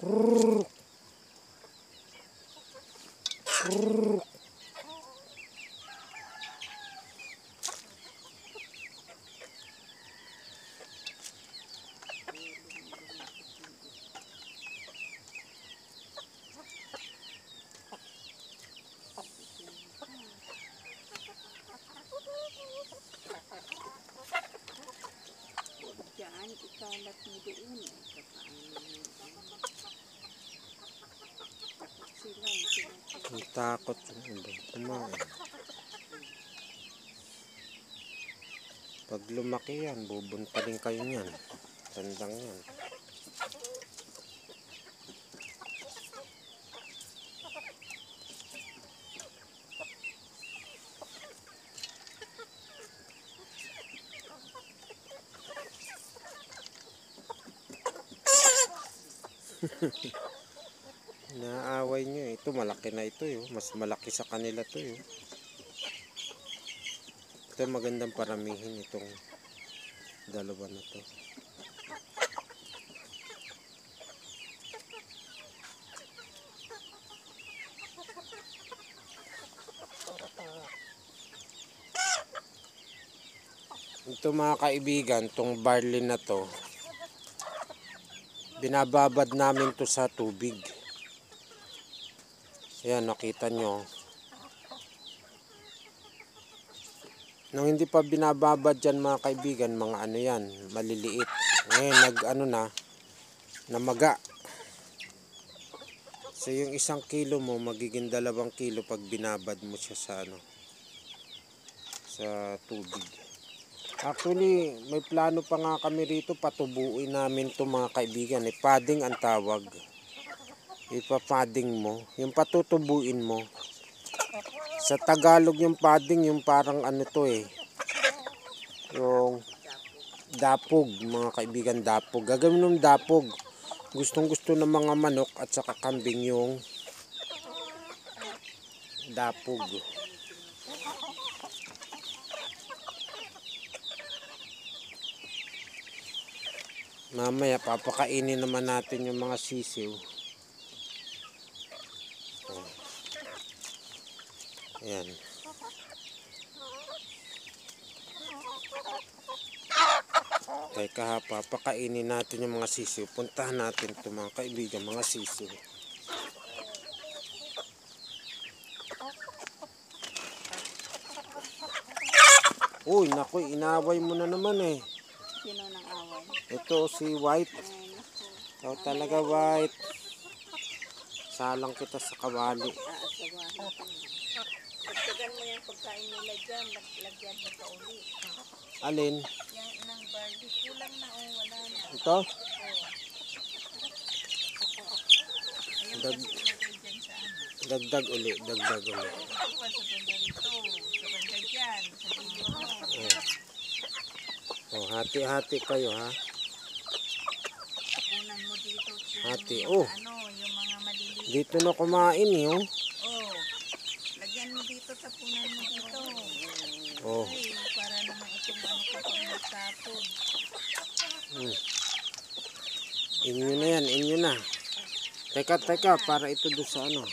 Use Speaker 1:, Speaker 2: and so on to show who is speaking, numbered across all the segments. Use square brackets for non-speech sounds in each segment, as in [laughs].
Speaker 1: Crrr. Takot
Speaker 2: kumain. Pag lumaki yan, bubuntalin kayo niyan. Tandang yan. [laughs] Naaway nyo eh. Ito malaki na ito eh. Mas malaki sa kanila to eh. Ito magandang paramihin itong dalawa na to. Ito mga kaibigan, tong barley na to, binababad namin to sa tubig. Ayan, nakita nyo. Nung hindi pa binababad dyan mga kaibigan, mga ano yan, maliliit. Ngayon, nag ano na, namaga. So yung isang kilo mo, magiging dalawang kilo pag binabad mo siya sa ano, sa tubig. Actually, may plano pa nga kami rito, patubuin namin to mga kaibigan. Eh, padding ang tawag. Ipapadding mo, yung patutubuin mo. Sa Tagalog yung padding, yung parang ano to eh. Yung dapog, mga kaibigan dapog. Gagawin ng dapog. Gustong gusto ng mga manok at saka kambing yung dapog. Mamaya papakainin naman natin yung mga sisiw. Ayan. Teka ha, papakainin natin yung mga sisiw. Puntahan natin ito mga kaibigan, mga sisiw. Uy, naku, inaway mo na naman eh.
Speaker 1: Sino nang away?
Speaker 2: Ito si White. Ikaw talaga White. Salang kita sa kawali.
Speaker 1: Aasawahin ko. Pagtagan mo yung pagkain nila dyan, lag- lagyan mo pa uli.
Speaker 2: Alin?
Speaker 1: Yan ng barley, kulang na o wala na.
Speaker 2: Ito?
Speaker 1: Oh. Ayaw
Speaker 2: Dag-
Speaker 1: ano.
Speaker 2: Dagdag uli, dagdag uli. Oh. Oh, hati-hati kayo ha. Hati, oh.
Speaker 1: Ano.
Speaker 2: Dito na kumain eh, oh.
Speaker 1: Oh. Mo dito.
Speaker 2: Oh.
Speaker 1: Ay, para naman itong ano kapag magtapon.
Speaker 2: Hmm. Inyo na yan, inyo na. Teka, teka, para ito doon sa ano.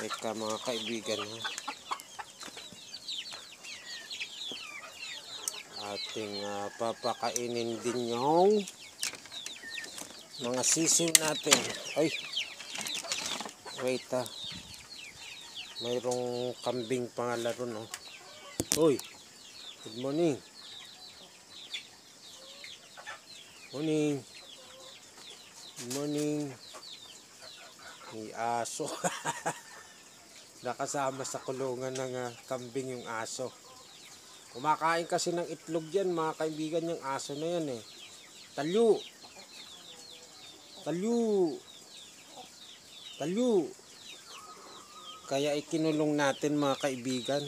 Speaker 2: Teka mga kaibigan ha. Ating ah, papakainin din yung mga sisiw natin. Ay! Wait ha. Mayroong kambing pangalaro no. Uy! Good morning. Morning. Good morning. May aso. [laughs] Nakasama sa kulungan ng ah, kambing yung aso. Kumakain kasi ng itlog yan, mga kaibigan yung aso na yan eh. Talyo. Talyo. Talyo. Kaya ikinulong natin mga kaibigan.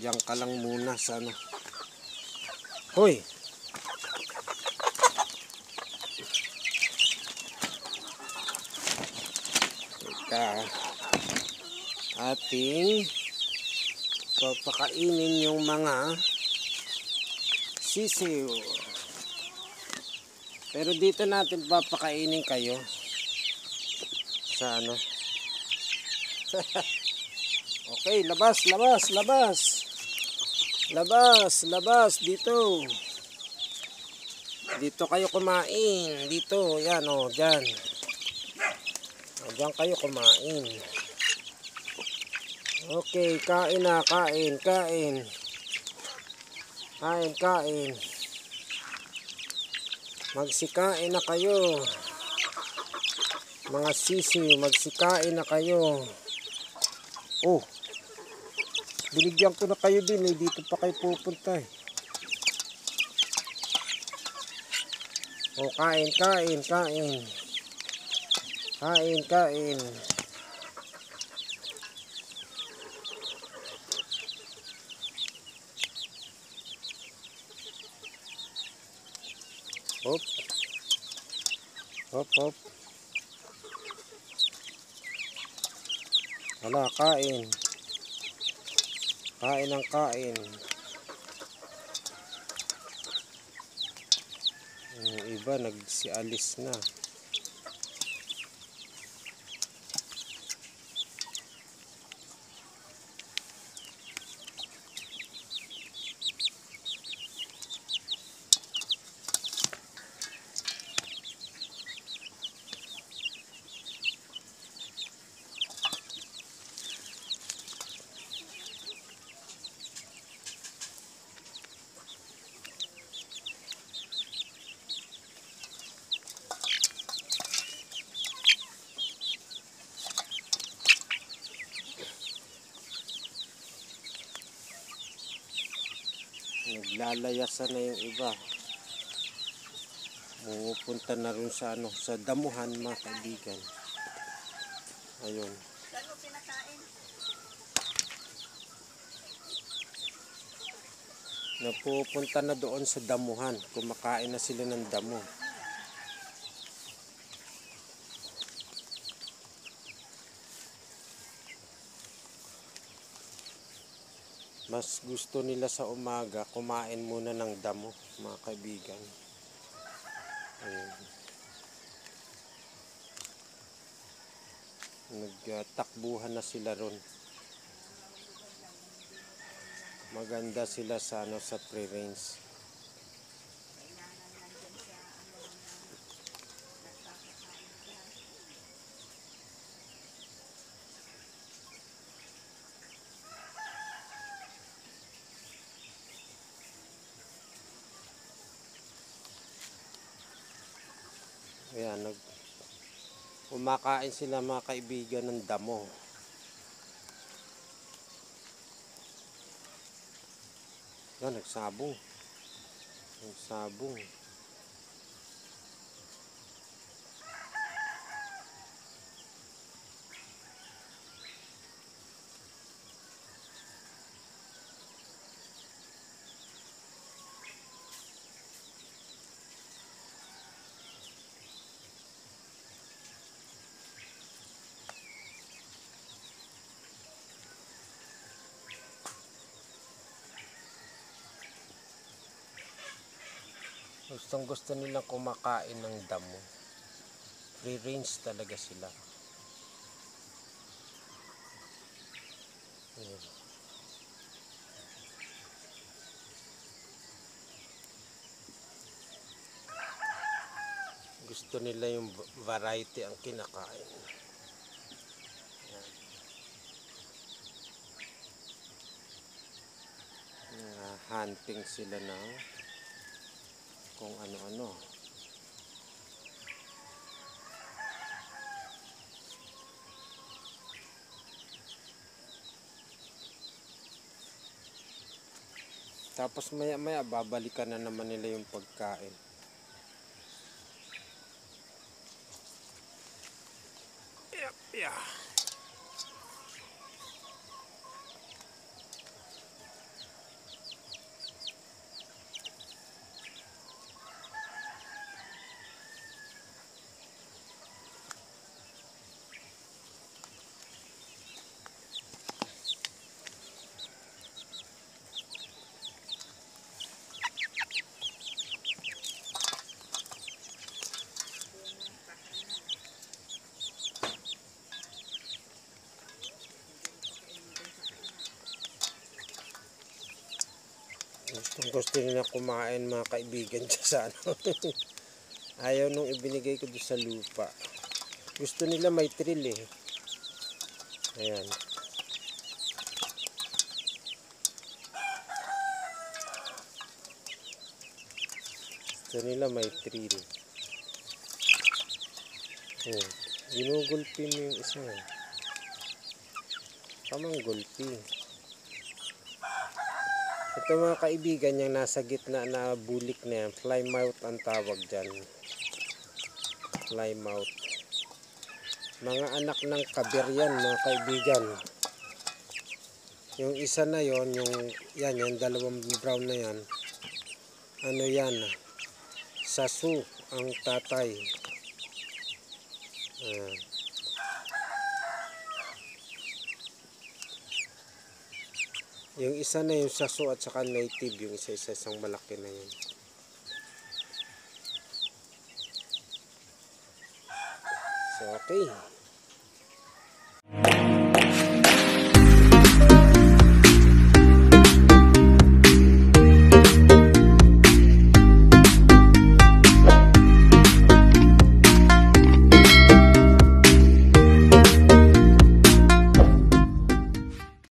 Speaker 2: Diyan ka lang muna sa ano. Hoy! Teka. Ating papakainin yung mga sisiw. Pero dito natin papakainin kayo. Sa ano. [laughs] okay, labas, labas, labas. Labas, labas, dito. Dito kayo kumain. Dito, yan oh, dyan. O, dyan kayo kumain. Okay, kain na, kain, kain. Kain, kain. Magsikain na kayo. Mga sisi, magsikain na kayo. Oh, binigyan ko na kayo din eh. Dito pa kayo pupunta eh. Oh, kain, kain, kain. Kain, kain. Hop. Hop, hop. Wala, kain. Kain ang kain. Yung iba nagsialis na. Naglalayasan na yung iba. Pumupunta na rin sa ano, sa damuhan mga kaibigan. Ayun. Napupunta na doon sa damuhan. Kumakain na sila ng damo. Mas gusto nila sa umaga kumain muna ng damo, mga kaibigan. Nagtakbuhan na sila ron. Maganda sila sa ano sa pre-range. Ayan, nag kumakain sila mga kaibigan ng damo. Yan, nagsabong. Nagsabong. Gustong gusto nilang kumakain ng damo. Free range talaga sila. Ayan. Gusto nila yung variety ang kinakain. Ayan. Hunting sila ng kung ano-ano. Tapos maya maya babalikan na naman nila yung pagkain. Kung gusto nila kumain mga kaibigan [laughs] dyan sa ano. Ayaw nung ibinigay ko doon sa lupa. Gusto nila may thrill eh. Ayan. Gusto nila may thrill. Oh, ginugulpi mo yung isa. Tamang gulpi. Ito mga kaibigan yung nasa gitna na bulik na yan. Fly mouth ang tawag dyan. Fly mouth. Mga anak ng kabir yan mga kaibigan. Yung isa na yon yung yan, yung dalawang brown na yan. Ano yan? Sasu ang tatay. Ah. Yung isa na yung saso at saka native, yung isa-isa isang malaki na yun. So, okay.